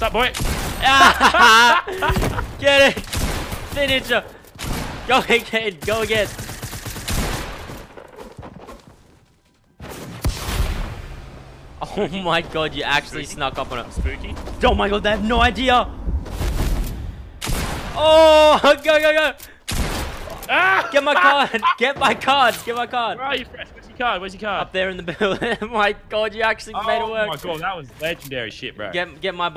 What's up, boy? Get it! Finish Finisher! Go again! Go again! Oh my god, you actually Spooky? snuck up on him. Spooky. Oh my god, they have no idea! Oh! Go, go, go! Ah! Get my ah! card! Get my card! Get my card! Where are you, Fresh? Where's your card? Where's your card? Up there in the building. Oh my god, you actually made it oh work. oh my god, that was legendary shit, bro. Get, get my bomb.